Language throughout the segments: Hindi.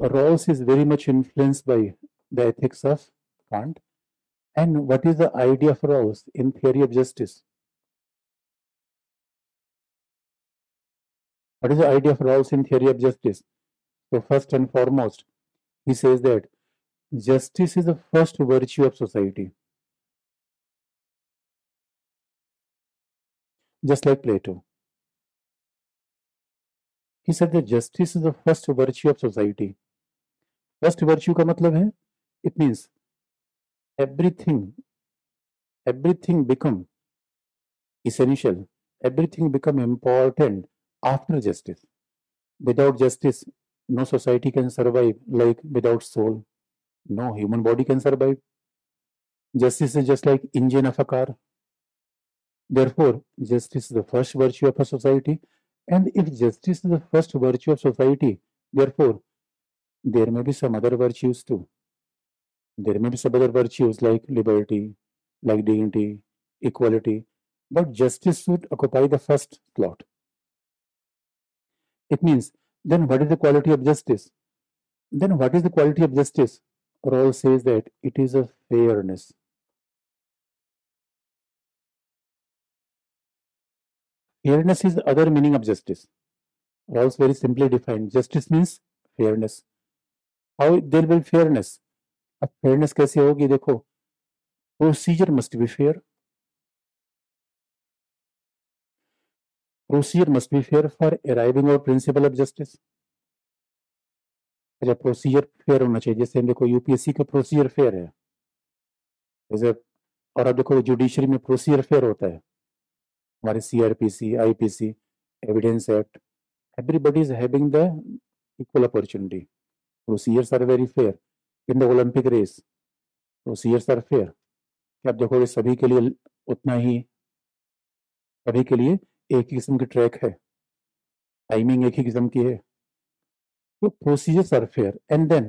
Rawls is very much influenced by the ethics of Kant. And what is the idea of Rawls in theory of justice? What is the idea of Rawls in theory of justice? So first and foremost, he says that justice is the first virtue of society. Just like Plato. He said that justice is the first virtue of society. First virtue का मतलब है it means everything everything become essential everything become important after justice without justice no society can survive like without soul no human body can survive justice is just like engine of a car justice is the first virtue of a society and if justice is the first virtue of society therefore there may be some other virtues too there may be some other virtues like liberty, like dignity, equality, but justice should occupy the first slot. It means, then what is the quality of justice? Then what is the quality of justice? Rawls says that it is a fairness. Fairness is the other meaning of justice. Rawls very simply defined justice means fairness. There will be fairness? अब फेयरनेस कैसे होगी? देखो procedure must be fair procedure must be fair for arriving और प्रिंसिपल ऑफ़ जस्टिस अच्छा प्रोसीजर फेयर होना चाहिए। जैसे देखो यूपीएससी का प्रोसीजर फेयर है। जैसे, और अब देखो जुडिशरी में प्रोसीजर फेयर होता है। हमारे CRPC IPC evidence act everybody is having the equal opportunity procedures are very fair in the Olympic races are fair कि आप देखोगे सभी के लिए उतना ही, सभी के लिए एक ही किस्म की ट्रैक है। टाइमिंग एक ही किस्म की है। तो procedures are fair and then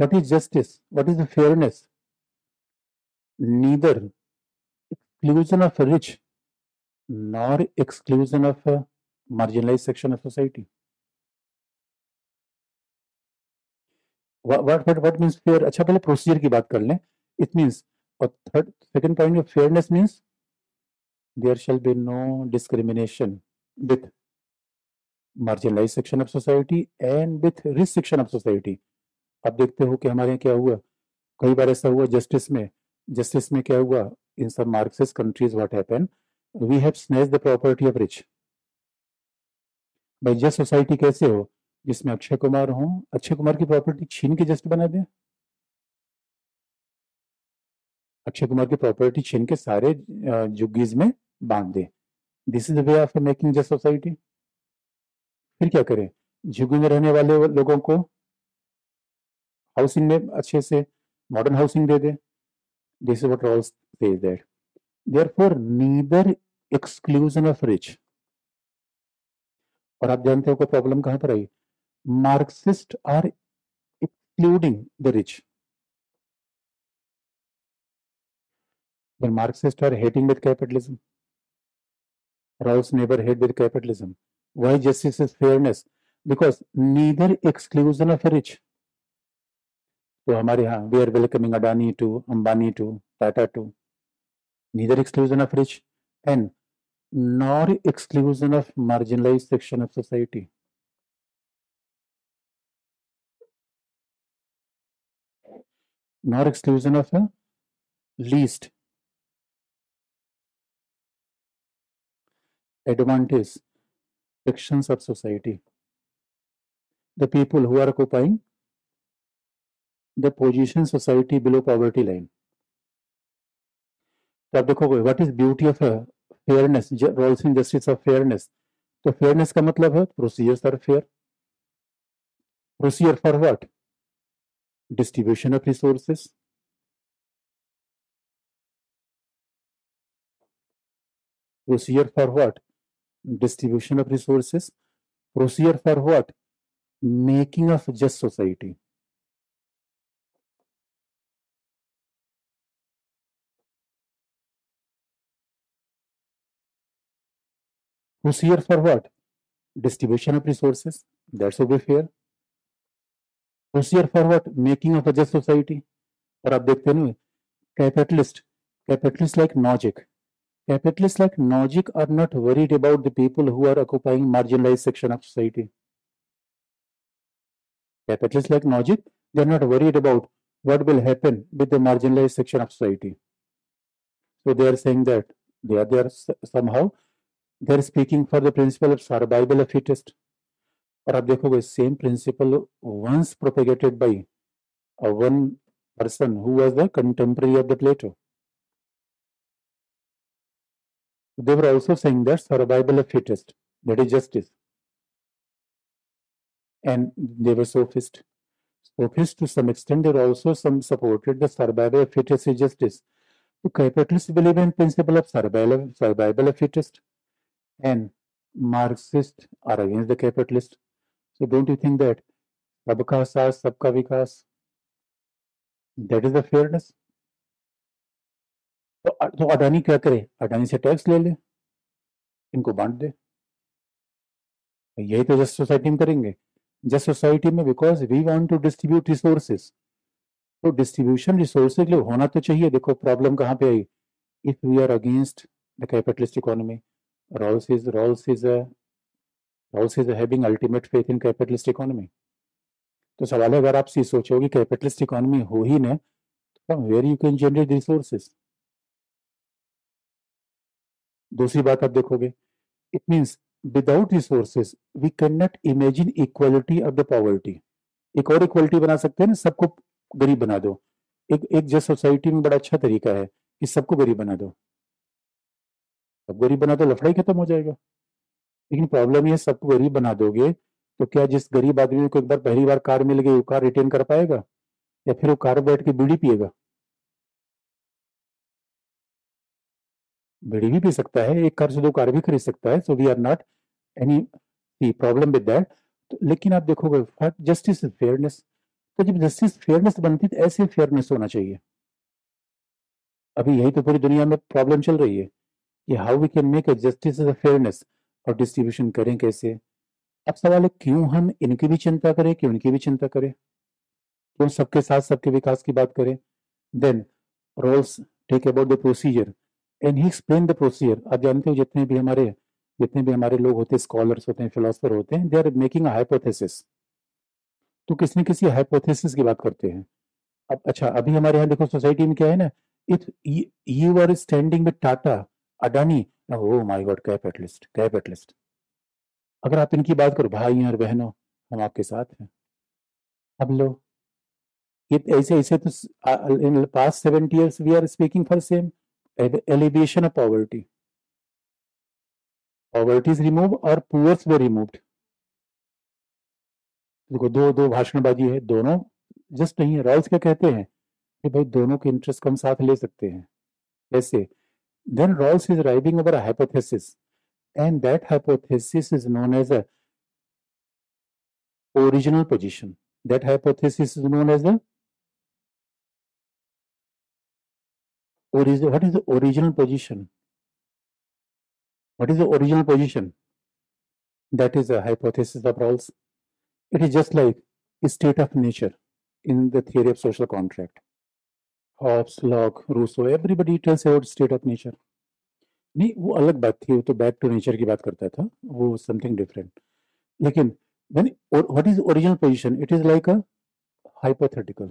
what is justice what is the fairness neither of rich nor exclusion of a marginalized section of society. What what what means fair अच्छा पहले प्रोसीजर की बात कर लें। इट मींस और third second point of fairness means there shall be no discrimination with marginalized section of society and with rich section of society. आप देखते हो कि हमारे यहाँ क्या हुआ? कई बार ऐसा हुआ जस्टिस में जस्टिस में क्या हुआ? इन सब Marxist countries what happen we have snatch the property of rich भाई जस्ट सोसाइटी कैसे हो? जिसमें अक्षय कुमार हो। अक्षय कुमार की प्रॉपर्टी छीन के जस्ट बना दे अक्षय कुमार की प्रॉपर्टी छीन के सारे जुग्गीज में बाँध दे this is way of making just society फिर क्या करें? झुग्गी में रहने वाले लोगों को हाउसिंग में अच्छे से मॉडर्न हाउसिंग दे दे। This is what Rawls says that therefore neither exclusion of rich और आप जानते हो कोई प्रॉब्लम कहाँ पर आई? Marxists are excluding the rich. The Marxists are hating with capitalism. Rawls never hate with capitalism. Why justice is fairness? Because neither exclusion of rich. तो हमारे यहाँ we are welcoming Adani to Ambani to Tata to neither exclusion of rich and nor exclusion of marginalized section of society. nor exclusion of a least advantage sections of society. The people who are occupying the position society below poverty line. तो आप देखोगे what is beauty of fairness Rawls in justice of fairness तो फेयरनेस का मतलब है procedures are fair procedure for what distribution of resources, procedure for what? Distribution of resources, procedure for what? Making of just society. Procedure for what? Distribution of resources, that's should be fair. Procedure for what making of a just society और आप देखते हैं capitalist capitalist like Nozick capitalists like Nozick are not worried about the people who are occupying marginalized section of society. Capitalists like Nozick, they are not worried about what will happen with the marginalized section of society. So they are saying that they are there somehow they are speaking for the principle of survival of fittest. और आप देखोगे same principle once propagated by a one person who was the contemporary of the Plato. They were also saying that survival of fittest, that is justice. And they were sophist. Sophist to some extent, they were also some supported the survival of fittest is justice. So capitalists believe in principle of survival, survival of fittest. And Marxists are against the capitalist. So don't you think that सबका साथ सबका विकास दैट इज़ द फेयरनेस तो, तो अडानी क्या करे? अडानी से टैक्स ले ले। इनको बांट दे। यही तो जस्ट सोसाइटी में करेंगे। जस्ट सोसाइटी में because we want to distribute resources तो डिस्ट्रीब्यूशन रिसोर्सेज के लिए होना तो चाहिए। देखो प्रॉब्लम कहाँ पे आई? If we are against the capitalist economy Rawls is Rawls is Rawls is having ultimate faith in capitalist economy. तो सवाल है, अगर आप सी सोचो कि कैपिटलिस्ट इकोनॉमी हो ही ना तो where you can generate resources दूसरी बात आप देखोगे it means without resources we can not imagine equality of the poverty एक और इक्वालिटी बना सकते हैं ना, सबको गरीब बना दो। एक एक जस्ट सोसाइटी में बड़ा अच्छा तरीका है कि सबको गरीब बना दो। अब गरीब बना दो, लफड़ा ही खत्म हो जाएगा। लेकिन प्रॉब्लम ये सबको गरीब बना दोगे तो क्या जिस गरीब आदमी को एक बार पहली बार कार मिल गई, वो कार रिटेन कर पाएगा? या फिर वो कार बैठ के बीड़ी पिएगा? बीड़ी भी पी सकता है, एक कार से दो कार भी खरीद सकता है so we are not any problem with that तो लेकिन आप देखोगे जस्टिस फेयरनेस तो जब जस्टिस फेयरनेस बनती तो ऐसे फेयरनेस होना चाहिए। अभी यही तो पूरी दुनिया में प्रॉब्लम चल रही है कि how we can make a justice fairness और डिस्ट्रीब्यूशन करें कैसे? अब सवाल है, क्यों हम इनकी भी चिंता करें, क्यों इनकी भी चिंता करें? क्यों सबके साथ सबके विकास की बात करें? Then Rawls take about the procedure and he explain the procedure आप जानते हो, जितने भी हमारे, जितने भी हमारे लोग होते हैं स्कॉलर्स होते हैं फिलोसफर होते हैं they are making a hypothesis तो किसी न किसी हाइपोथेसिस की बात करते हैं। अब अच्छा अभी हमारे यहाँ देखो सोसाइटी में क्या है ना if you are standing with Tata Adani oh my god capitalist capitalist अगर आप इनकी बात करो भाई और बहनों, हम आपके साथ हैं। अब लो। ये ऐसे ऐसे तो in past seventy years we are speaking for same alleviation of poverty. Poverty is removed और पुअर्स were removed. देखो, दो दो भाषणबाजी है, दोनों जस्ट नहीं है रॉल्स क्या कहते हैं कि भाई दोनों के इंटरेस्ट कम साथ ले सकते हैं। Then Rawls is arriving over a hypothesis, and that hypothesis is known as a original position. That hypothesis is known as the what is the original position? What is the original position? That is a hypothesis of Rawls. It is just like a state of nature in the theory of social contract. Hobbes Locke Rousseau everybody tells about state of nature नहीं, वो अलग बात थी, वो तो बैक टू नेचर की बात करता था, वो समथिंग डिफरेंट लेकिन what is original position it is like a hypothetical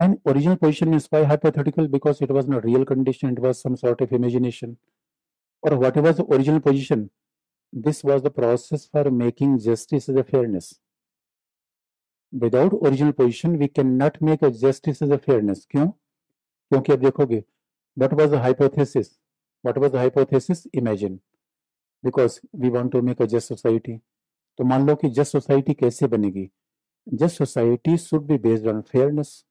and original position is why hypothetical because it was not real condition it was some imagination और what was the original position this was the process for making justice is a fairness without original position we can not make a justice is a fairness क्यों? क्योंकि अब देखोगे what was hypothesis what was hypothesis imagine because we want to make a just society तो मान लो कि जस्ट सोसाइटी कैसे बनेगी? Just society should be based on fairness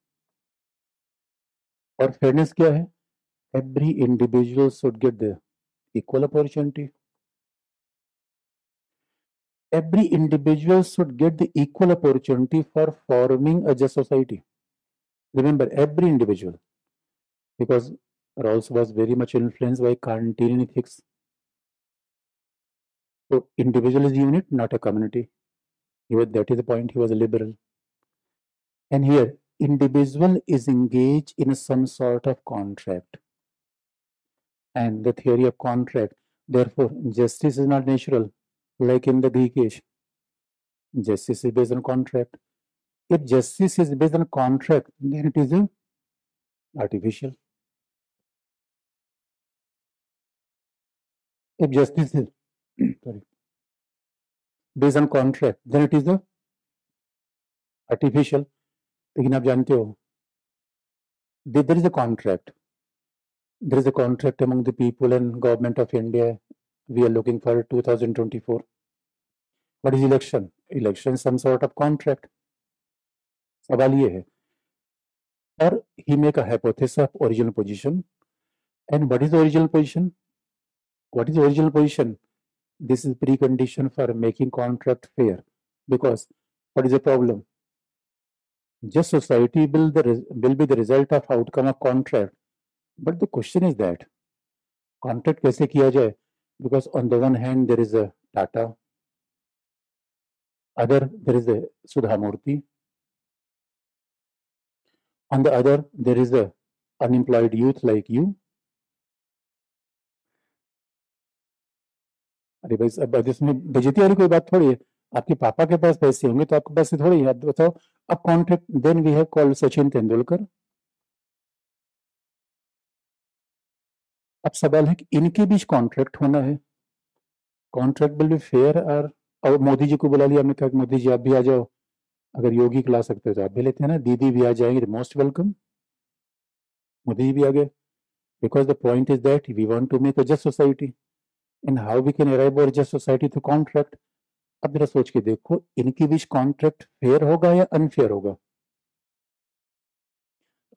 और फेयरनेस क्या है? Every individual should get the equal opportunity every individual should get the equal opportunity for forming a just society. Remember, every individual, because Rawls was very much influenced by Kantian ethics. So, individual is unit, not a community. Was, that is the point. He was a liberal. And here, individual is engaged in some sort of contract. And the theory of contract, therefore, justice is not natural, like in the Greek age. Justice is based on contract. If justice is based on contract, then it is a artificial. If justice is sorry, based on contract, then it is a artificial. लेकिन आप जानते हो there is a contract. There is a contract among the people and government of India. We are looking for 2024. What is election? Election some sort of contract. सवाल ये है or he make a hypothesis of original position and what is the original position what is the original position this is precondition for making contract fair because what is the problem just society will the will be the result of outcome of contract but the question is that contract kaise kiya jaye because on the one hand there is a tata other there is a sudha murthy on the other there is a unemployed youth like you अरे भाई अब इसमें बेजती वाली कोई बात थोड़ी है आपके पापा के पास पैसे होंगे तो आपके पास थोड़ी है बताओ अब contract then we have called Sachin Tendulkar अब सवाल है कि इनके बीच कॉन्ट्रैक्ट होना है। कॉन्ट्रैक्ट विल बी फेयर और और मोदी जी को बुला लिया, हमने कहा कि मोदी जी, आप भी आ जाओ। अगर योगी को ला सकते हो तो आप भी लेते हैं ना। दीदी भी आ जाएँगे तो मोस्ट वेलकम मोदी जी भी आ गए। Because the point is that we want to make a just society and how we can arrive और जस्ट सोसाइटी थ्रू कॉन्ट्रैक्ट अब जरा सोच के देखो, इनके बीच कॉन्ट्रैक्ट फेयर होगा या अनफेयर होगा?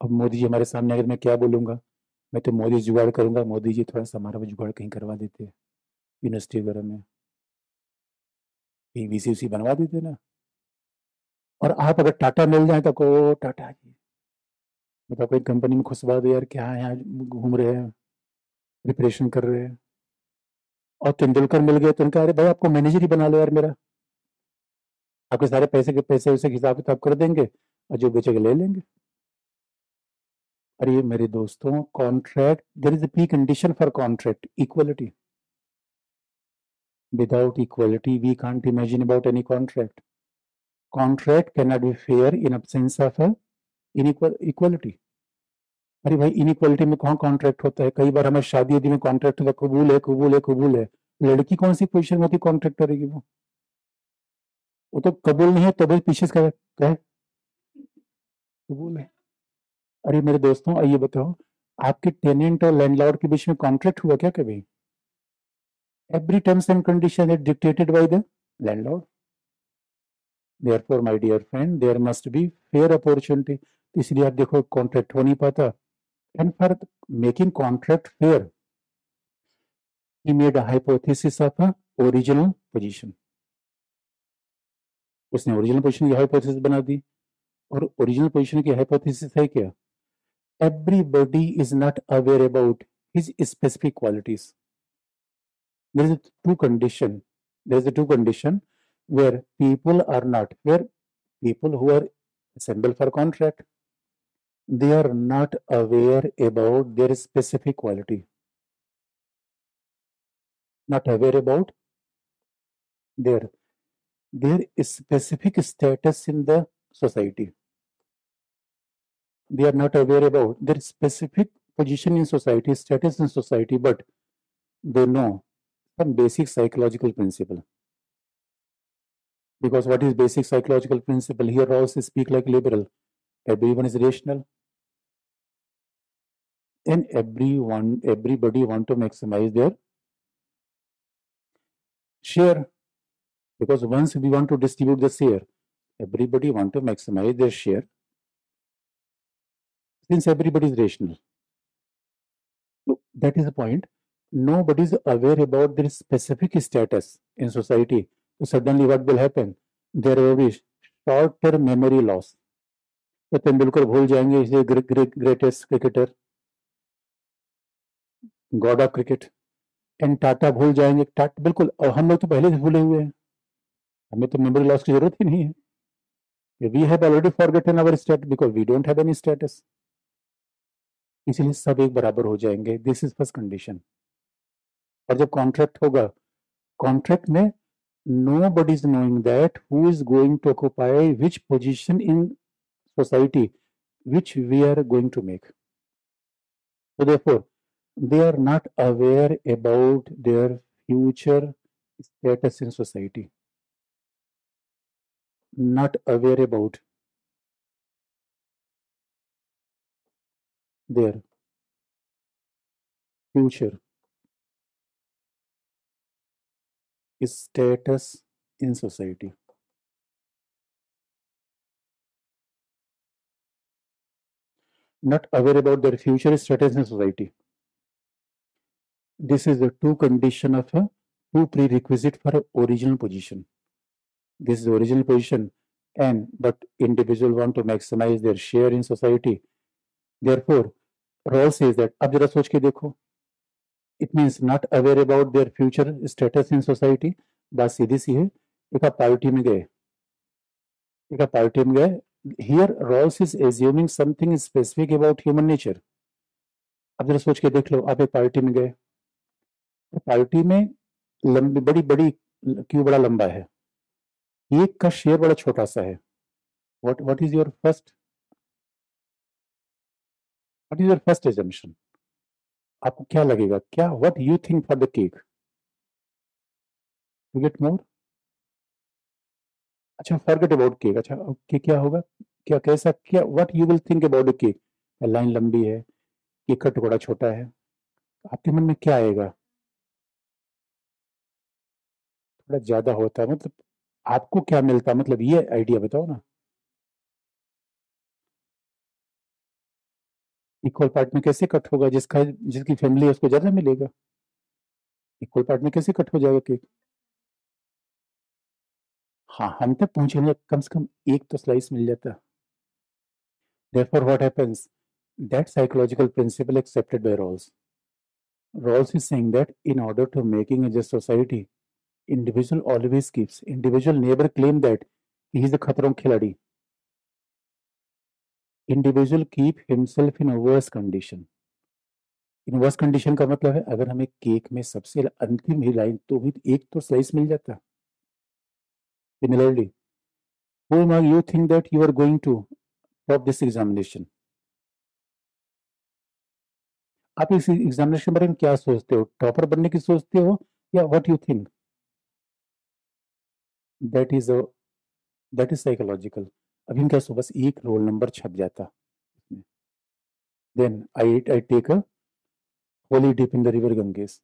अब मोदी जी हमारे सामने अगर मैं क्या बोलूँगा? मैं तो मोदी जुगाड़ करूँगा, मोदी जी थोड़ा सा हमारा जुगाड़ कहीं करवा देते, यूनिवर्सिटी वगैरह में। कहीं वी बनवा देते ना। और आप अगर टाटा मिल जाए तो को टाटा जी बताओ कोई कंपनी में खुशबा दो यार, क्या यहाँ घूम रहे हैं, प्रिपरेशन कर रहे हैं? और तेंदुलकर मिल गए तो उनका, अरे भाई, आपको मैनेजर ही बना लो यार मेरा। आपके सारे पैसे के पैसे उसे हिसाब किताब कर देंगे और जो बेचेगा ले लेंगे। अरे मेरे दोस्तों contract there is precondition for contract equality without equality we can't imagine about any contract contract cannot be fair in absence of a equality अरे भाई इनइक्वलिटी में कौन कॉन्ट्रैक्ट होता है? कई बार हमें शादी यदि में कॉन्ट्रैक्ट होता है कबूल है कबूल है कबूल है। लड़की कौन सी पोजीशन में होती कॉन्ट्रैक्ट करेगी वो? वो तो कबूल नहीं है तो भाई पीछे कहे। कबूल है। अरे मेरे दोस्तों आइए बताओ आपके टेनेंट और लैंडलॉर्ड के बीच में कॉन्ट्रैक्ट हुआ क्या कभी? Every terms and condition is dictated by the landlord Therefore, my dear friend, there must be fair opportunity. इसलिए आप देखो कॉन्ट्रैक्ट हो नहीं पाता। And for making contract fair he made a hypothesis of a original position. उसने ओरिजिनल पोजीशन की हाइपोथेसिस बना दी। और ओरिजिनल पोजीशन की हाइपोथेसिस है क्या? Everybody is not aware about his specific qualities there is a two condition there is a two condition where people are not, where people who are assembled for contract, they are not aware about their specific quality. Not aware about their, their specific status in the society. They are not aware about their specific position in society, status in society, but they know some basic psychological principle. Because what is basic psychological principle? Here Rawls speak like liberal. Everyone is rational. And everyone, everybody want to maximize their share. Because once we want to distribute the share, everybody want to maximize their share. Since everybody is rational. So that is the point. Nobody is aware about their specific status in society So suddenly what will happen? There will be short term memory loss. तो तेंदुलकर भूल जाएँगे इसे greatest cricketer god of cricket and Tata भूल जाएँगे टाटा बिल्कुल और हम लोग तो पहले से भूले हुए हैं हमें तो मेमोरी लॉस की ज़रूरत ही नहीं है we have already forgotten our state because we don't have any status इसलिए सब एक बराबर हो जाएँगे। दिस इज़ फ़र्स्ट कंडीशन और जब कॉन्ट्रैक्ट होगा कॉन्ट्रैक्ट में nobody is knowing that who is going to occupy which position in society which we are going to make So therefore, they are not aware about their future status in society. Not aware about their future status in society. Not aware about their future status in society. This is the two condition of a two prerequisite for original position. This is the original position and but individual want to maximize their share in society. Therefore, Rawls says that, अब जरा सोच के देखो। It means not aware about their future status in society बात सीधी सी है, एक आप पार्टी में गए। एक आप पार्टी में गए। Here Rawls is assuming something specific about human nature अब जरा सोच के देख लो, आप एक पार्टी में गए। तो पार्टी में लंबी, बड़ी बड़ी, क्यों बड़ा लंबा है? एक का शेयर बड़ा छोटा सा है। What what is your first what is your first assumption आपको क्या लगेगा? क्या? What you think for the cake you get more अच्छा फॉरगेट अबाउट केक अच्छा के क्या होगा? क्या, कैसा, क्या what you will think about the cake line लंबी है। केक का टुकड़ा छोटा है। आपके मन में क्या आएगा? थोड़ा ज़्यादा होता है मतलब आपको क्या मिलता मतलब ये आइडिया बताओ ना। इक्वल पार्ट में कैसे कट होगा? जिसका, जिसकी फैमिली उसको ज़्यादा मिलेगा। इक्वल पार्ट में कैसे कट हो जाएगा केक हाँ हम तक पहुँचेंगे, कम से कम एक तो स्लाइस मिल जाता। Therefore what happens that psychological principle accepted by Rawls Rawls is saying that in order to making a just society individual always keeps individual neighbour claim that he is the खतरों खिलाड़ी keep himself in a worse condition. In worse condition का मतलब है, अगर हमें केक में सबसे अंतिम ही लाइन तो भी एक तो स्लाइस मिल जाता। Similarly who among you think that you are going to top this examination? आप इस एग्जामिनेशन के बारे में क्या सोचते हो? टॉपर बनने की सोचते हो, या what you think that is that is psychological हम क्या सो बस एक रोल नंबर छप जाता then I I take a holy dip in the river Ganges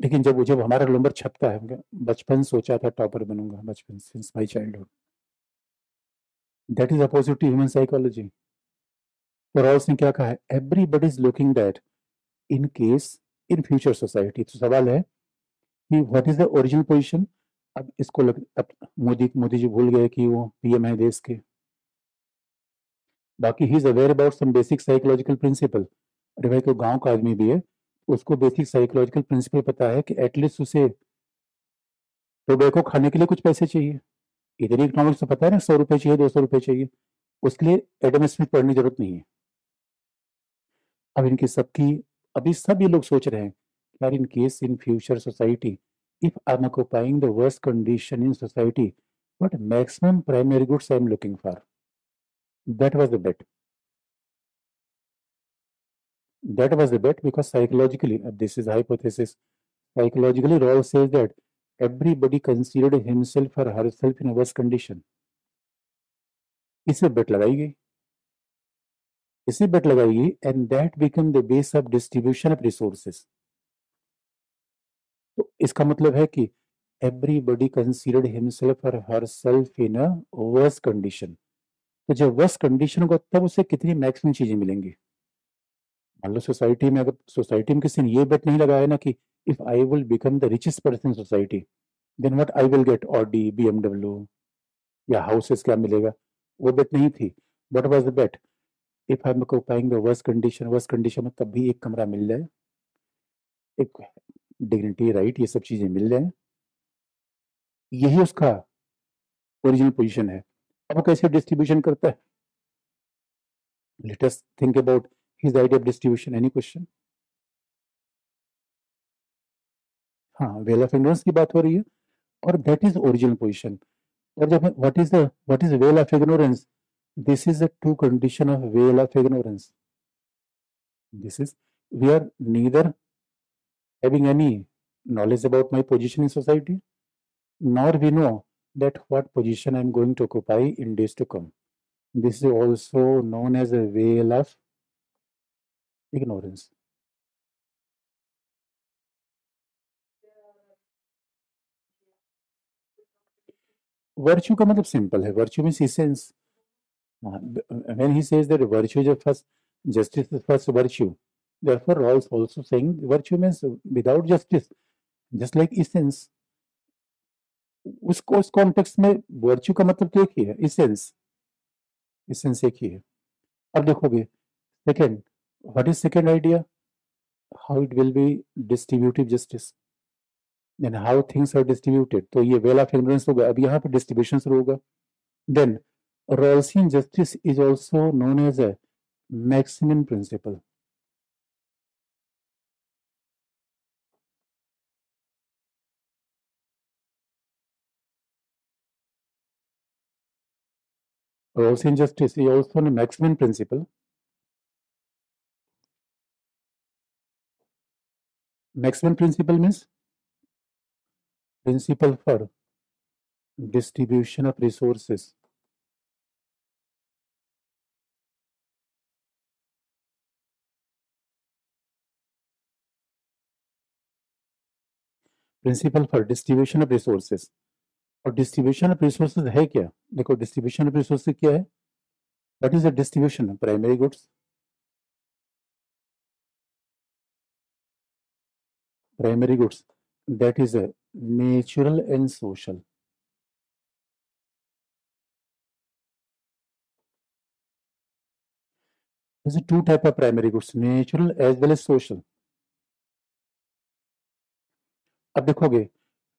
लेकिन जब जब हमारा रोल नंबर छपता है बचपन सोचा था टॉपर बनूँगा, बचपन since my childhood that is opposite to human psychology तो रॉल्स ने क्या कहा है? Everybody is looking that in case in future society तो सवाल है कि what is the original position अब इसको लग अब मोदी मोदी जी भूल गए कि वो पीएम है देश के। बाकी he is aware about some basic psychological principle अरे भाई, कोई गाँव का आदमी भी है, उसको बेसिक साइकोलॉजिकल प्रिंसिपल पता है कि एटलीस्ट उसे टोबैको खाने के लिए कुछ पैसे चाहिए। इधर ही इकोनॉमिक्स तो पता है ना, सौ रुपए चाहिए, दो सौ रुपए चाहिए। उसके लिए एडम स्मिथ पढ़ने की ज़रूरत नहीं है। अब इनकी सबकी, अभी सब ये लोग सोच रहे हैं, यार in case in future society if I'm occupying the worst condition in society, what maximum primary goods I'm looking for? That was the bet. That was the bet because psychologically, this is hypothesis, psychologically Rawls says that everybody considered himself or herself in a worse condition. इसे बेट लगाई गई इसे बेट लगाई गई and that become the base of distribution of resources तो इसका मतलब है कि एवरीबडी कंसिडर्ड हिमसेल्फ और herself in worse condition तो जब वर्स कंडीशन होगा, तब उसे कितनी मैक्सिमम चीज़ें मिलेंगी? मान लो सोसाइटी में अगर सोसाइटी में किसी ने ये बेट नहीं लगाया ना कि if I will become the richest person in society then what I will get Audi BMW या हाउसेस क्या मिलेगा? वो बेट नहीं थी. What was the bet if I am occupying the worse condition worse condition में तब भी एक कमरा मिल जाए। एक डिग्निटी राइट ये सब चीज़ें मिल जाए। यही उसका ओरिजिनल पोजीशन है। अब वो कैसे डिस्ट्रीब्यूशन करता है? Let us think about his idea of distribution any question हाँ वेल ऑफ़ इग्नोरेंस की बात हो रही है और दैट इज़ ओरिजिनल पोजिशन और जब what is the what is veil of ignorance this is a two condition of veil of ignorance. This is, we are neither having any knowledge about my position in society nor we know that what position i'm going to occupy in days to come this is also known as a veil of ignorance virtue का मतलब सिंपल है virtue means essence when he says that virtue is the first justice is first virtue Therefore rawls also saying virtue means without justice. Just like essence उसको, उस कॉन्टेक्स्ट में वर्च्यू का मतलब तो एक ही है इसेंस इसेंस एक ही है। अब देखोगे second what is second idea how it will be distributive justice then how things are distributed तो ये वेल ऑफ़ इग्नोरेंस होगा। अब यहाँ पे डिस्ट्रीब्यूशन शुरू होगा। Then Rawlsian justice is also known as a maximum principle. Gaussian justice is also a maximum principle. Maximum principle means principle for distribution of resources. Principle for distribution of resources. और डिस्ट्रीब्यूशन ऑफ़ रिसोर्सेज है क्या? देखो डिस्ट्रीब्यूशन ऑफ़ रिसोर्सेज क्या है? What is the distribution primary goods primary goods that is social. There's a two type of primary goods, natural as well as social. अब देखोगे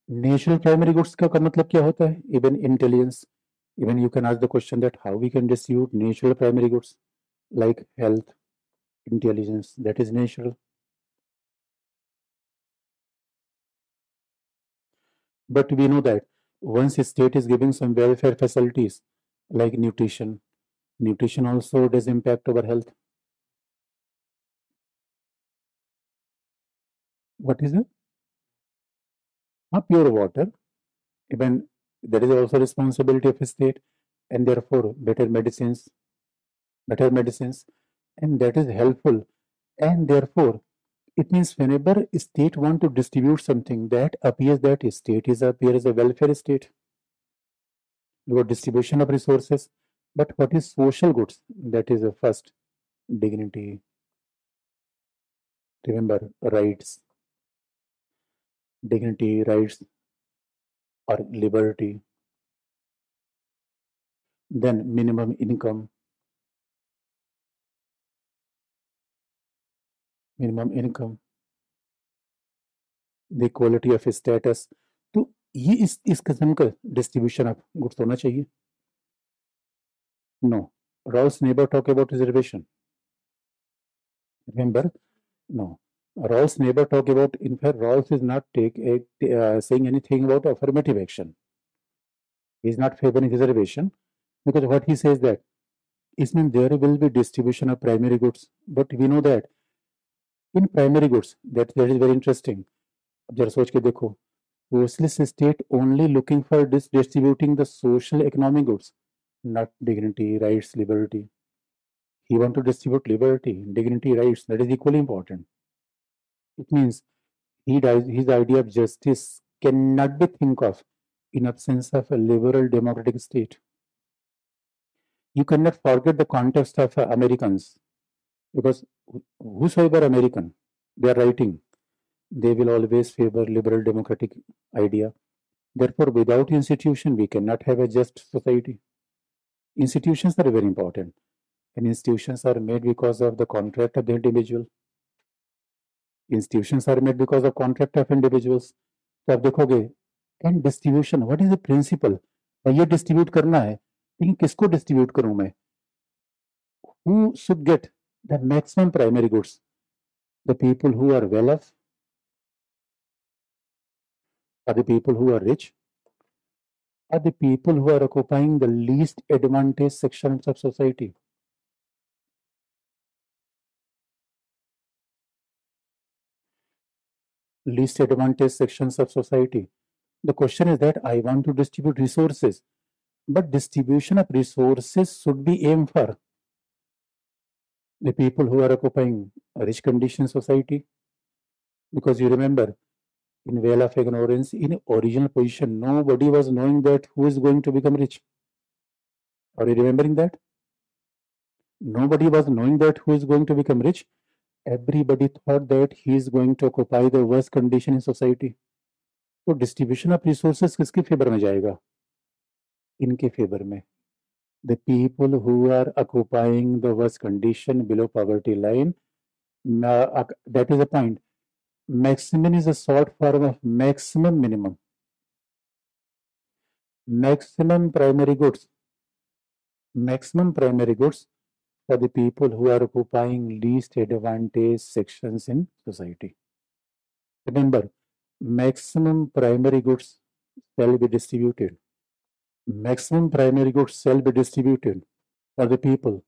नेचुरल प्राइमरी गुड्स का मतलब क्या होता है even intelligence even you can ask the question that how we can distribute natural primary goods like health intelligence that is natural but we know that once a state is giving some welfare facilities like nutrition nutrition also does impact our health what is it Pure water, even there is also responsibility of state, and therefore better medicines, better medicines, and that is helpful. And therefore, it means whenever state want to distribute something, that appears that state is appear as a welfare state. Your distribution of resources, but what is social goods? That is the first dignity. Remember rights, dignity, rights, or liberty. Then minimum income, minimum income, the quality of status. तो ये इस इस किस्म का डिस्ट्रीब्यूशन ऑफ़ गुड्स होना चाहिए no Rawls never talk about reservation. Remember? No. Rawls never talk about, in fact, Rawls is not take, uh, saying anything about affirmative action. He is not favoring reservation because what he says that is mean there will be distribution of primary goods, but we know that in primary goods, that, that is very interesting. जरा सोच के देखो socialist state only looking for this distributing the social economic goods, not dignity, rights, liberty. He want to distribute liberty, dignity, rights. That is equally important. It means his idea of justice cannot be think of in absence of a liberal democratic state. You cannot forget the context of uh, Americans because whosoever American they are writing, they will always favor liberal democratic idea. Therefore, without institution, we cannot have a just society. Institutions are very important, and institutions are made because of the contract of the individual institutions are made because of contract of individuals तो आप देखोगे and distribution what is the principle ये डिस्ट्रीब्यूट करना है लेकिन किसको डिस्ट्रीब्यूट करूं मैं who should get the maximum primary goods the people who are well off are the people who are rich are the people who are occupying the least advantaged sections of society Least advantaged sections of society. The question is that I want to distribute resources, but distribution of resources should be aimed for the people who are occupying a rich condition society. Because you remember, in veil of ignorance, in original position, nobody was knowing that who is going to become rich. Are you remembering that? Nobody was knowing that who is going to become rich everybody thought that he is going to occupy the worst condition in society तो डिस्ट्रीब्यूशन ऑफ़ रिसोर्सेस किसके फेवर में जाएगा इनके फेवर में people who are occupying the worst condition below poverty line uh, that is the point maximum is a short form of maximum minimum maximum primary goods maximum primary goods for the people who are occupying least advantaged sections in society. Remember, maximum primary goods shall be distributed. Maximum primary goods shall be distributed for the people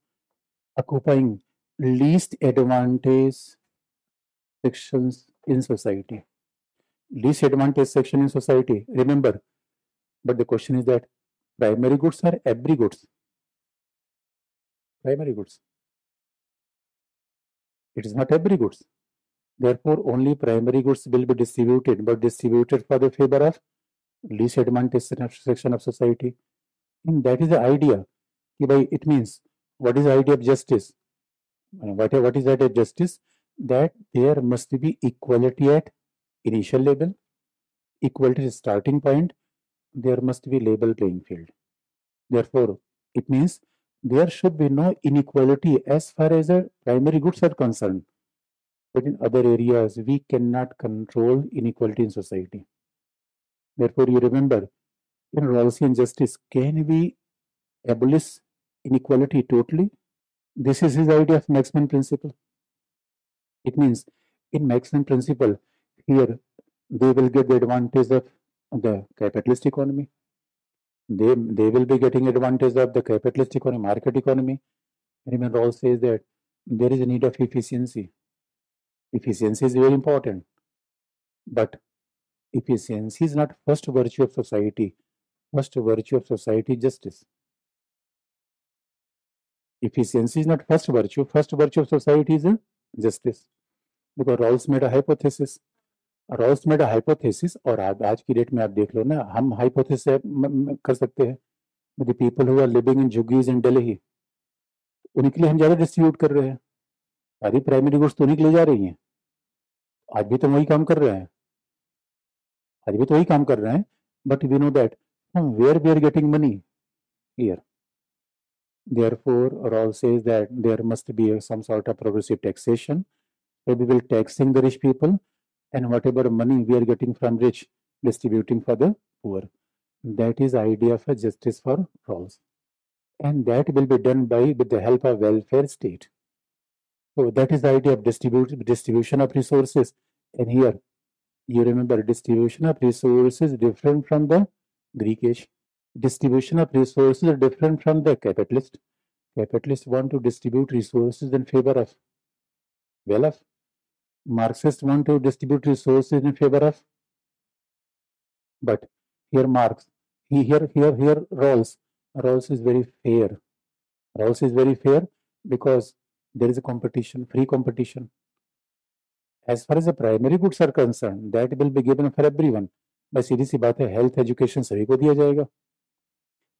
occupying least advantaged sections in society. Least advantaged section in society. Remember, but the question is that primary goods are every goods primary goods. It is not every goods. Therefore, only primary goods will be distributed, but distributed for the favor of least advantaged section of society. And that is the idea. It means, what is the idea of justice? Uh, what, what is that of justice? That there must be equality at initial level, equality is starting point, there must be level playing field. Therefore, it means there should be no inequality as far as the primary goods are concerned. But in other areas, we cannot control inequality in society. Therefore, you remember, in Rawlsian justice, can we abolish inequality totally? This is his idea of maximum principle. It means, in maximum principle, here they will get the advantage of the capitalist economy they they will be getting advantage of the capitalist economy, market economy. Raymond Rawls says that there is a need of efficiency. Efficiency is very important, but efficiency is not first virtue of society. First virtue of society is justice. Efficiency is not first virtue. First virtue of society is justice. Because Rawls made a hypothesis Rawls made hypothesis और आज आज की डेट में आप देख लो ना, हम हाइपोथेसिस कर सकते हैं। The people who are living in जुगीज in Delhi उन्हीं के लिए हम ज़्यादा डिस्ट्रीब्यूट कर रहे हैं। सारी प्राइमरी गुड्स तो उन्हीं के लिए जा रही हैं। आज भी तो वही काम कर रहे हैं। आज भी तो वही काम कर रहे हैं। But we know that where we are getting money here therefore Rawls says that there must be some sort of progressive taxation so we will taxing the rich people and whatever money we are getting from rich distributing for the poor? That is idea of justice for Rawls and that will be done by with the help of welfare state. So that is the idea of distribute, distribution of resources. And here you remember distribution of resources different from the greek age. Distribution of resources are different from the capitalist. Capitalists want to distribute resources in favor of well of Marxists want to distribute resources in favor of, but here Marx, he here here here Rawls, Rawls is very fair. Rawls is very fair because there is a competition, free competition. As far as the primary goods are concerned, that will be given for everyone. बस सीधी सी बात है हेल्थ एजुकेशन सभी को दिया जाएगा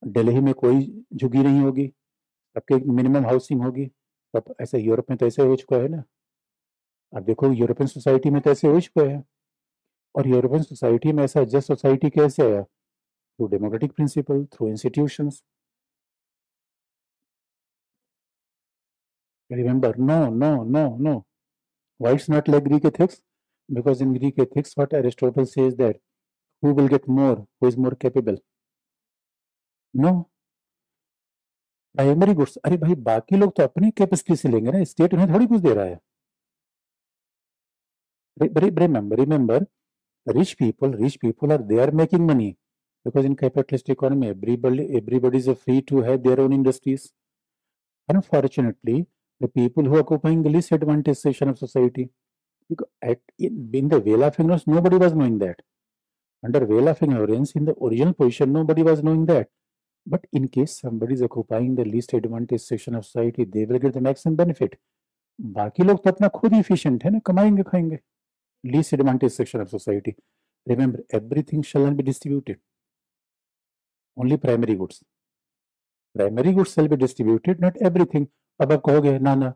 दिल्ली में कोई झुगी नहीं होगी सबके मिनिमम हाउसिंग होगी सब ऐसे यूरोप में तो ऐसे हो चुका है ना अब देखो यूरोपियन सोसाइटी में कैसे हो चुका है। और यूरोपियन सोसाइटी में ऐसा जस्ट सोसाइटी कैसे आया through democratic principle through institution remember no no no no wait not like Greek ethics because in Greek ethics what Aristotle says that who will get more who is more capable no primary goods अरे भाई, बाकी लोग तो अपनी कैपेसिटी से लेंगे ना स्टेट उन्हें थोड़ी कुछ दे रहा है। remember remember rich people rich people are they are making money because in capitalist economy everybody everybody is free to have their own industries unfortunately the people who are occupying the least advantaged section of society because at, in, in the veil of ignorance nobody was knowing that under veil of ignorance in the original position nobody was knowing that but in case somebody is occupying the least advantaged section of society they will get the maximum benefit बाकी लोग तो अपना खुद इफिशियंट है ना कमाएंगे खाएंगे least advantaged section of society. Remember, everything shall not be distributed. Only primary goods. Primary goods shall be distributed not everything अब आप कहोगे, ना ना,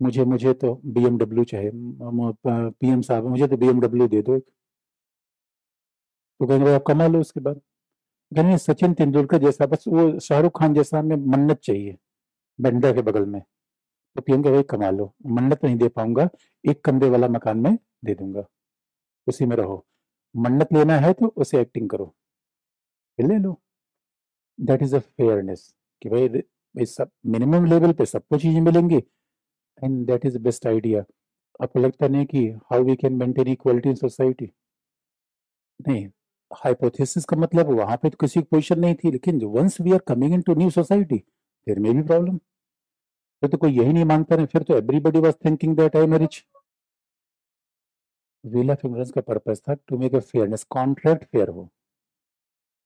मुझे मुझे तो बीएमडब्ल्यू चाहिए। पीएम साहब, मुझे तो बीएमडब्ल्यू दे दो तो कहेंगे आप कमा लो उसके बाद। कहने सचिन तेंदुलकर जैसा, बस वो शाहरुख खान जैसा हमें मन्नत चाहिए बंडा के बगल में। तो पीएम भाई कमा लो, मन्नत नहीं दे पाऊँगा, एक कमरे वाला मकान में दे दूँगा। उसी में रहो। मन्नत लेना है तो उसे एक्टिंग करो। ले लो। दैट इज़ अ फेयरनेस कि भाई भाई सब मिनिमम लेवल पे सबको चीज़ें मिलेंगी। And that is best idea आपको लगता नहीं कि how we can maintain equality in society नहीं। हाइपोथेसिस का मतलब वहाँ पे तो किसी की पोजीशन नहीं थी, लेकिन once we are coming in to new society there मे भी प्रॉब्लम फिर तो कोई यही नहीं मानता फिर तो everybody was thinking that I am veil of ignorance का पर्पस था to make a fairness contract fair हो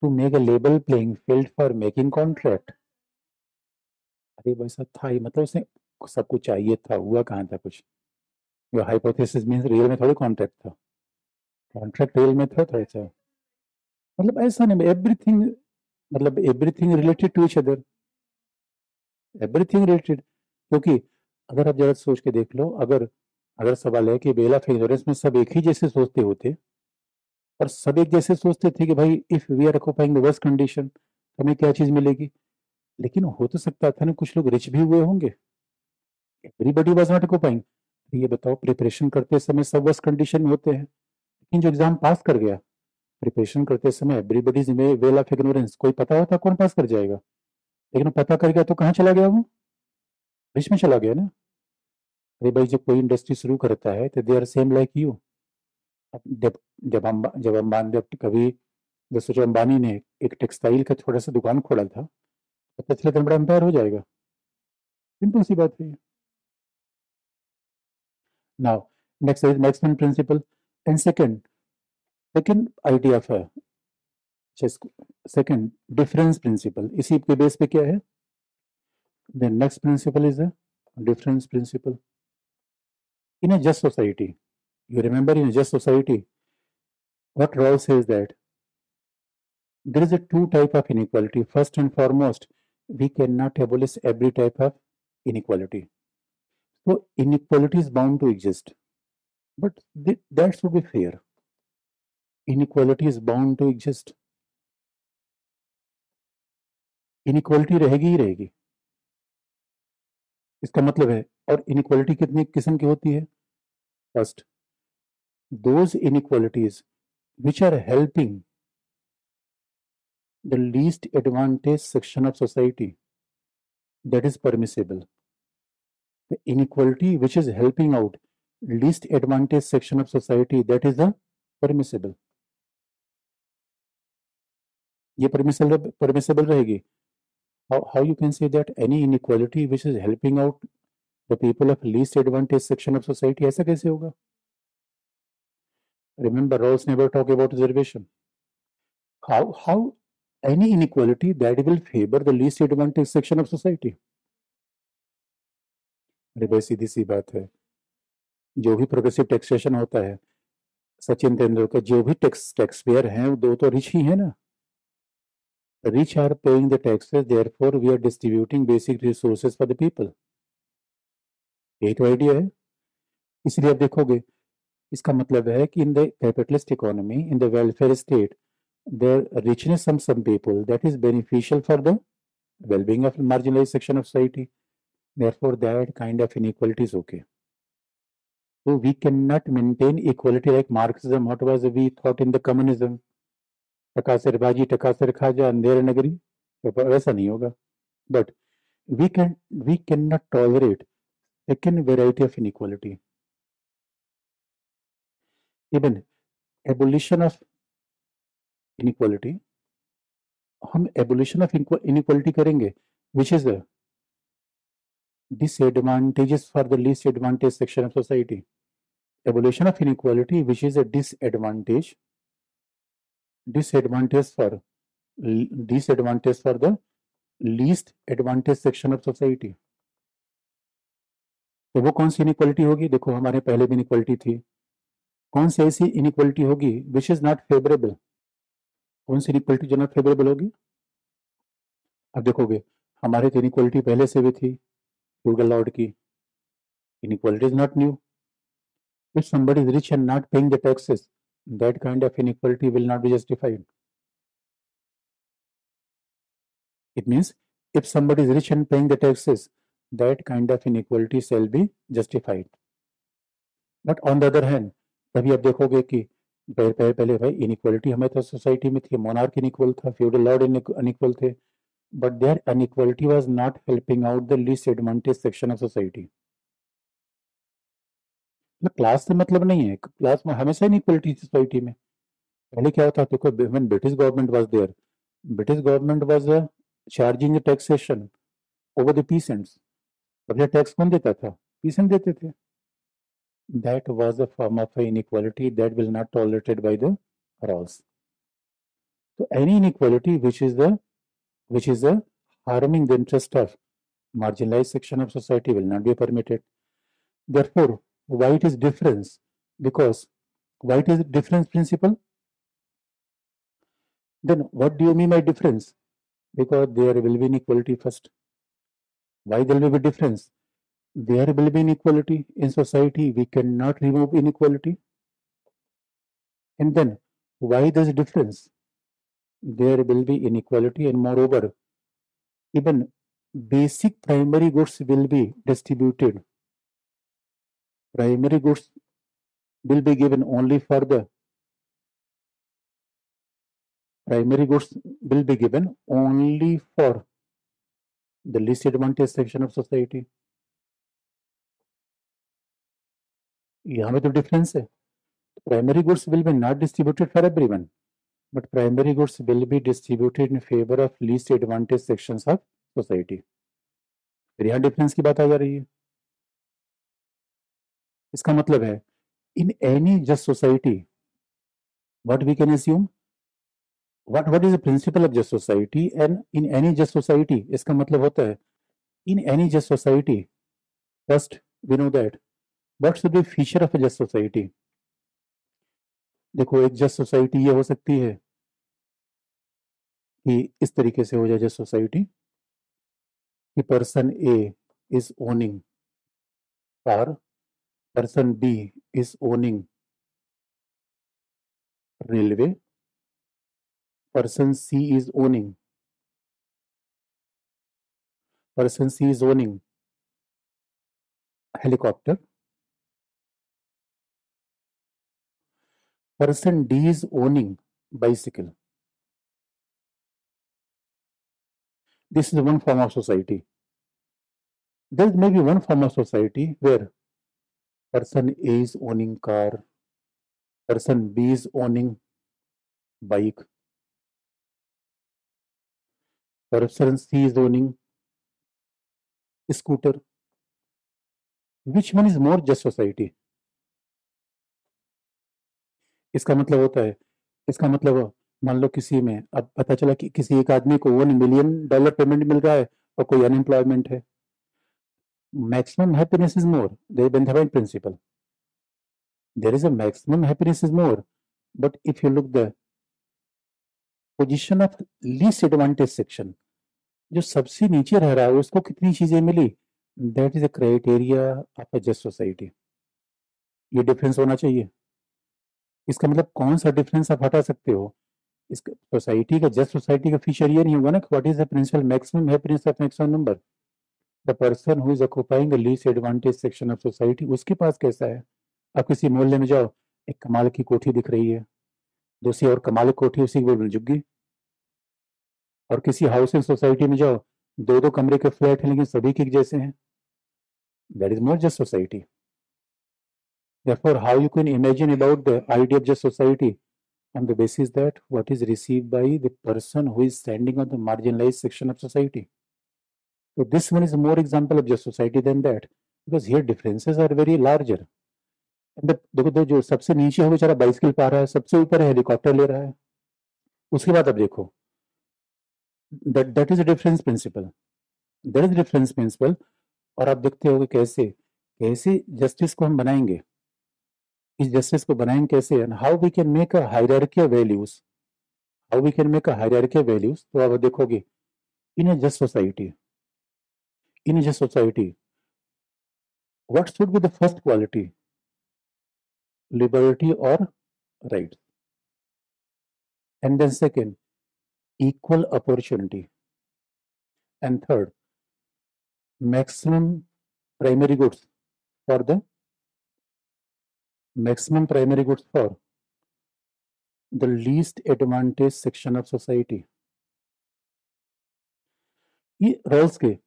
to make a label playing field for making contract अरे वैसा था ही मतलब उसने सब कुछ चाहिए था, हुआ कहाँ था कुछ? यो हाइपोथेसिस मींस रियल में थोड़ी कॉन्ट्रैक्ट था। कॉन्ट्रैक्ट रियल में था तो ऐसा मतलब ऐसा नहीं एवरीथिंग मतलब everything related to each other everything related क्योंकि अगर आप जरा सोच के देख लो, अगर अगर सवाल है कि बेला फिगरेंस में सब एक ही जैसे सोचते होते और सब एक जैसे सोचते थे कि भाई if we are occupying the worst condition हमें क्या चीज़ मिलेगी? लेकिन हो तो सकता था ना, कुछ लोग रिच भी हुए होंगे। एवरीबडी वाज नॉट ऑक्यूपाइंग ये बताओ प्रिपरेशन करते समय सब वर्स्ट कंडीशन में होते हैं। लेकिन जो एग्ज़ाम पास कर गया प्रिपरेशन करते समय एवरीबडी वेल ऑफ़ इग्नोरेंस कोई पता होता कौन पास कर जाएगा? लेकिन पता कर गया तो कहाँ चला गया वो? रिच में चला गया ना। अरे भाई, जब कोई इंडस्ट्री शुरू करता है तो they are same like you जब जब हम, जब अंबानी जब कभी जब सोचो अंबानी ने एक टेक्सटाइल का थोड़ा सा दुकान खोला था पता चला तो बड़ा अंपायर हो जाएगा। सिंपल सी बात है now next is next one principle and second second idea of second difference principle इसी के बेस पे क्या है? The next principle is a difference principle in a just society, you remember in a just society, what Rawls says that there is a two type of inequality. First and foremost, we cannot abolish every type of inequality. So inequality is bound to exist, but th that should be fair. Inequality is bound to exist. Inequality रहेगी ही रहेगी इसका मतलब है और इनक्वालिटी कितनी किस्म की होती है first those inequalities which are helping the least advantage section of society that is permissible the inequality which is helping out least advantage section of society that is the permissible ये परमिसेबल परमिसेबल रहेगी how, how you can say that any inequality which is helping out the people of least advantage section of society ऐसा कैसे होगा? Remember Rawls never talk about reservation how how any inequality that will favour the least advantage section of society अरे भाई, सीधी सी बात है। जो भी प्रोग्रेसिव टैक्सेशन होता है, सचिन तेंदुलकर, जो भी टैक्स टैक्स पेयर हैं, वो दो तो रिच ही है ना। Rich are paying the taxes therefore we are distributing basic resources for the people यही तो आइडिया है। इसलिए आप देखोगे, इसका मतलब है कि in the capitalist economy in the welfare state there richness some some people that is beneficial for the wellbeing of marginalise section of society therefore that kind of inequality okay तो we can not maintain equality like Marxism what was we thought in the communism टका से बाजी टका से नगरी तो वैसा नहीं होगा। But we can we can not tolerate second variety of inequality. Even abolition of inequality, हम एबोल्यूशन ऑफ़ इनक्वालिटी करेंगे which is disadvantage for the least advantage section of society abolition of inequality which is a disadvantage disadvantage for disadvantage for the least advantage section of society तो वो कौन सी इनक्वालिटी होगी? देखो, हमारे पहले भी इनक्वालिटी थी। कौन सी ऐसी इनक्वालिटी होगी विच इज़ नॉट फेवरेबल कौन सी इनिक्वालिटी जो नॉट फेवरेबल होगी? अब देखोगे, हमारे तो इनक्वालिटी पहले से भी थी गूगल लॉर्ड की। Inequality is not new if somebody is rich and not paying the taxes that kind of inequality will not be justified it means if somebody is rich and paying the taxes that kind of inequality shall be justified. But on the other hand, तभी आप देखोगे कि पहले पहले भाई इनइक्वालिटी हमें तो सोसाइटी में थी मोनार्क इनइक्वल था फ्यूडल लॉर्ड अनइक्वल थे but their inequality was not helping out the least advantage section of society class से मतलब नहीं है क्लास में हमेशा इनइक्वालिटी सोसाइटी में। पहले क्या होता, देखो when British government was there British government was charging taxation over the peasants सबसे टैक्स कौन देता था पीसेंट देते थे that was a form of inequality that will not tolerated by the Rawls. So any inequality which is the which is the harming the interest of marginalized section of society will not be permitted. Therefore, why it is difference? Because why it is difference principle? Then what do you mean by difference? Because there will be inequality first. Why there will be difference? there will be inequality in society. We cannot remove inequality. And then, why this difference? There will be inequality, and moreover, even basic primary goods will be distributed. Primary goods will be given only for the primary goods will be given only for the least advantaged section of society. यहाँ पे तो डिफरेंस है। Primary goods will be not distributed for everyone but primary goods will be distributed in favour of least advantage sections of society फिर यहाँ डिफरेंस की बात आ जा रही है। इसका मतलब है in any just society what we can assume? What what is the principle of just society and in any just society इसका मतलब होता है in any just society first we know that what should be feature of a just society देखो, एक जस्ट सोसाइटी ये हो सकती है कि इस तरीके से हो जाए जस्ट सोसाइटी कि पर्सन ए इज़ ओनिंग और person B is owning railway person C is owning person C is owning helicopter person D is owning bicycle. This is one form of society. There may be one form of society where person A is owning car, person B is owning bike, person C is owning scooter. Which one is more just society? इसका मतलब होता है, इसका मतलब मान लो किसी में, अब पता चला कि किसी एक आदमी को वन मिलियन डॉलर पेमेंट मिल रहा है और कोई अनएम्प्लॉयमेंट है maximum happiness is more there Benthamite principle there is a maximum happiness is more but if you look the position of least advantage section जो सबसे नीचे रह रहा है, उसको कितनी चीज़ें मिली? That is a criteria of a just society ये डिफरेंस होना चाहिए। इसका मतलब कौन सा डिफरेंस आप हटा सकते हो? इस सोसाइटी का जस्ट सोसाइटी का फीचर ये नहीं होगा ना what is the principle maximum happiness of maximum number the person who is occupying the least advantage section of society उसके पास कैसा है? आप किसी मोहल्ले में जाओ, एक कमाल की कोठी दिख रही है। दूसरी और कमाल कोठी उसी के झुग्गी और किसी हाउसिंग सोसाइटी में जाओ दो दो कमरे के फ्लैट हैं लेकिन सभी के जैसे हैं that is not just society you can imagine about the idea of just society on the basis that what is received by the person who is standing on the marginalized section of society so this one is a more example of just society than that because here differences are very larger देखो तो जो सबसे नीचे है बेचारा बाइसिकल पा रहा है, सबसे ऊपर है हेलीकॉप्टर ले रहा है। उसके बाद अब देखो that is a difference principle that is difference principle और आप देखते हो कैसे कैसे जस्टिस को हम बनाएँगे? इस जस्टिस को बनाएँगे कैसे? And how we can make a hierarchy of values how we can make a hierarchy of values तो आप देखोगे in a just society in a just society what should be the first quality? Liberty or right? And then second equal opportunity. And third maximum primary goods for the maximum primary goods for the least advantaged section of society. Roles के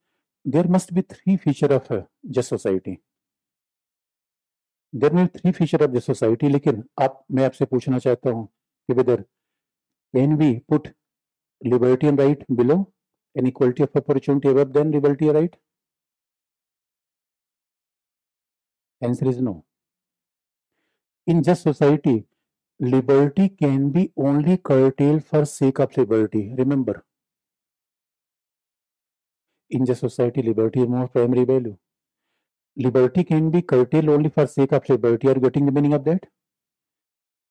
there must be three feature of a just society there three feature of the society लेकिन आप, मैं आपसे पूछना चाहता हूँ कि whether can we put liberty and right below an equality of opportunity अब then liberty right answer is no in just society liberty can be only curtail for sake of liberty remember in just society liberty is more primary value liberty can be curtailed only for sake of liberty. Are you getting the meaning of that?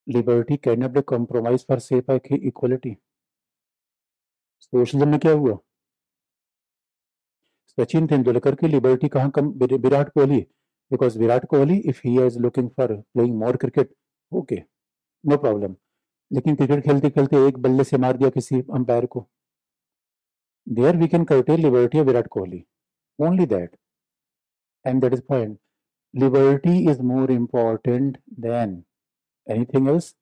Liberty cannot be compromised for sake of equality. Socialism में क्या हुआ सचिन तेंदुलकर की लिबर्टी कहाँ कम Virat Kohli because Virat Kohli if he is looking for playing more cricket okay no problem लेकिन क्रिकेट खेलते खेलते एक बल्ले से मार दिया किसी अंपायर को there we can curtail liberty of Virat Kohli only that and that is point liberty is more important than anything else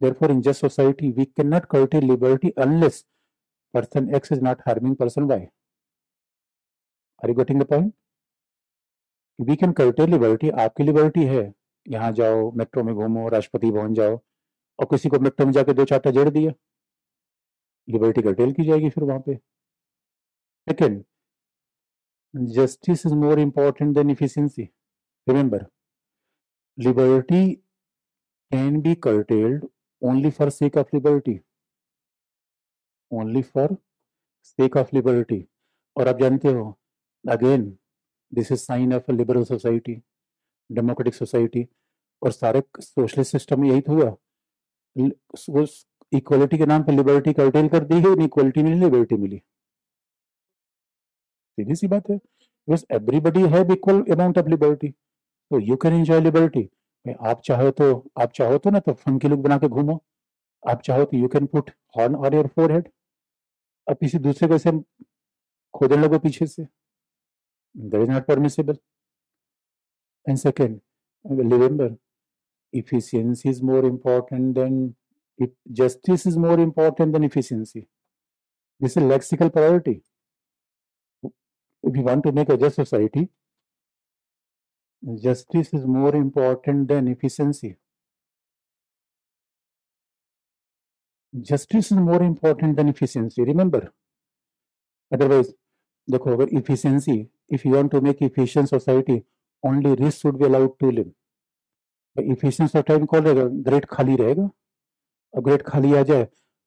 therefore in just society we cannot curtail liberty unless person x is not harming person y are you getting the point we can curtail liberty आपकी लिबर्टी है यहाँ जाओ मेट्रो में घूमो राष्ट्रपति भवन जाओ और किसी को मेट्रो में जाके दो चाटा जड़ दिया लिबर्टी कर्टेल की जाएगी फिर वहाँ पे second justice is more important than efficiency. Remember, liberty can be curtailed only for sake of liberty. Only for sake of liberty. आप जानते हो again this is sign of a liberal society democratic society और सारे सोशलिस्ट सिस्टम में यही तो हुआ इक्वलिटी के नाम पे लिबर्टी कर्टेल कर दी है इक्वलिटी मिली लिबर्टी मिली सीधी सी बात है because everybody have equal amount of liberty तो यू कैन एंजॉय लिबर्टी आप चाहो तो आप चाहो तो ना तो फंकी लुक बना के घूमो। आप चाहो तो यू कैन पुट हॉर्न और योर फोर हेड अब किसी दूसरे को ऐसे खोदने लगो पीछे से। That is not permissible and second remember efficiency is more important than if justice is more than efficiency. This is lexical priority. we want to make a just society, justice is more important than efficiency. Justice is more important than efficiency, remember. Otherwise, the cover efficiency, if you want to make efficient society, only rich should be allowed to live. The efficient society called great khali rahega. A great khali aa.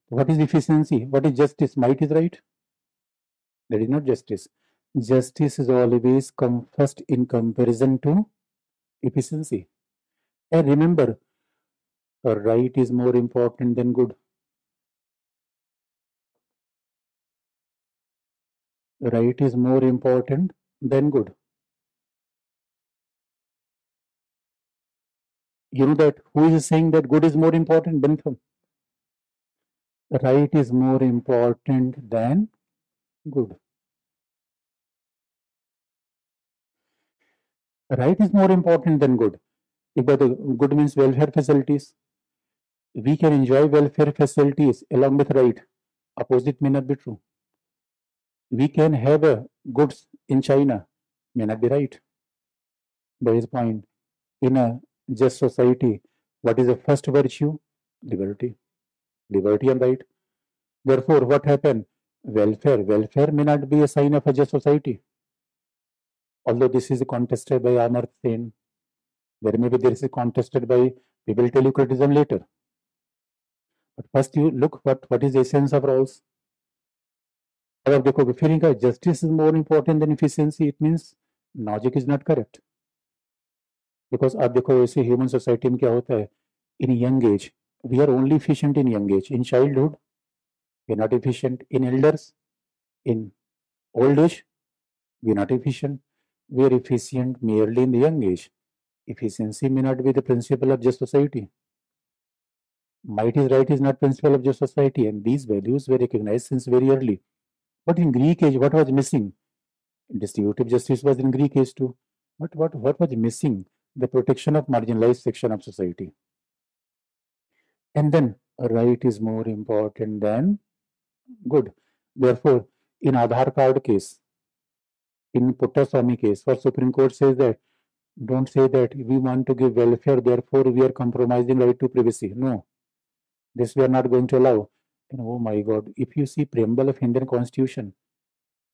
What is efficiency? What is justice? Might is right. That is not justice justice is always come first in comparison to efficiency. And remember, right is more important than good. Right is more important than good. You know that who is saying that good is more important? Bentham. Right is more important than good. Right is more important than good. The good means welfare facilities, we can enjoy welfare facilities along with right. Opposite may not be true. we can have a goods in China may not be right. There is point in a just society. What is the first virtue? Liberty. Liberty and right. Therefore, what happened? Welfare. Welfare may not be a sign of a just society Although this is contested by Amartya Sen, there may be this is contested by we will tell you criticism later. But first you look what what is the essence of roles. अब आप देखो feeling का justice is more important than efficiency. It means logic is not correct. Because आप देखो ऐसे human society में क्या होता है in young age we are only efficient in young age. In childhood we are not efficient. In elders in old age we are not efficient. we are efficient merely in the young age. Efficiency may not be the principle of just society. Might is right is not principle of just society, and these values were recognized since very early. But in Greek age, what was missing? Distributive justice was in Greek age too. But what, what was missing? The protection of marginalized section of society. And then right is more important than good. Therefore, in Aadhaar card case, in Puttaswamy case, what Supreme Court says that don't say that we want to give welfare, therefore we are compromising right to privacy. No, this we are not going to allow. And oh my God, if you see preamble of Indian Constitution,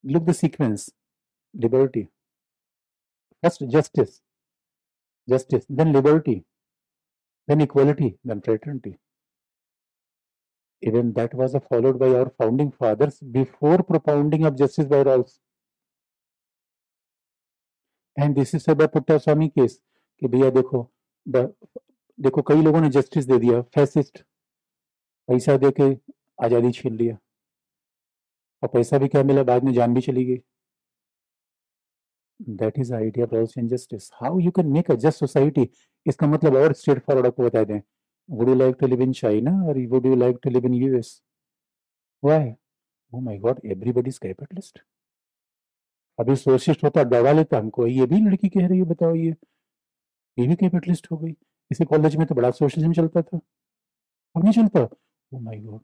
look the sequence: liberty, first justice, justice, then liberty, then equality, then fraternity. Even that was followed by our founding fathers before propounding of justice by laws. And this is सब पुट्टा स्वामी केस कि भैया देखो देखो कई लोगों ने जस्टिस दे दिया फैसिस्ट पैसा दे के आज़ादी छीन लिया। और पैसा भी क्या मिला, बाद में जान भी चली गई। That is idea of justice how you can make a just society इसका मतलब और स्ट्रेट फॉरवर्ड आपको बता दें। Would you like to live in China और would you like to live in US why oh my god everybody is capitalist अभी सोशिस्ट होता दवा लेता हमको, ये भी लड़की कह रही है, बताओ ये। ये भी कैपिटलिस्ट हो गई। इसे कॉलेज में तो बड़ा सोशलिज्म चलता था। अब नहीं चलता। ओ माय गॉड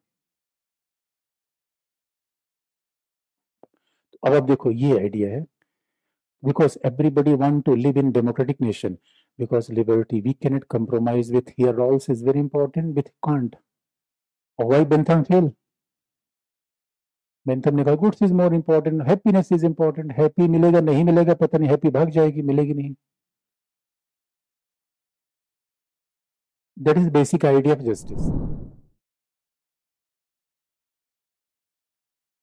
अब आप देखो, ये आइडिया है। Because everybody want to live in democratic nation because liberty we cannot compromise with here Rawls is very important with Kant why Bentham fail Bentham ने कहा goods is more important happiness is important happy मिलेगा, नहीं मिलेगा, पता नहीं हैप्पी भाग जाएगी, मिलेगी नहीं। That is basic idea of justice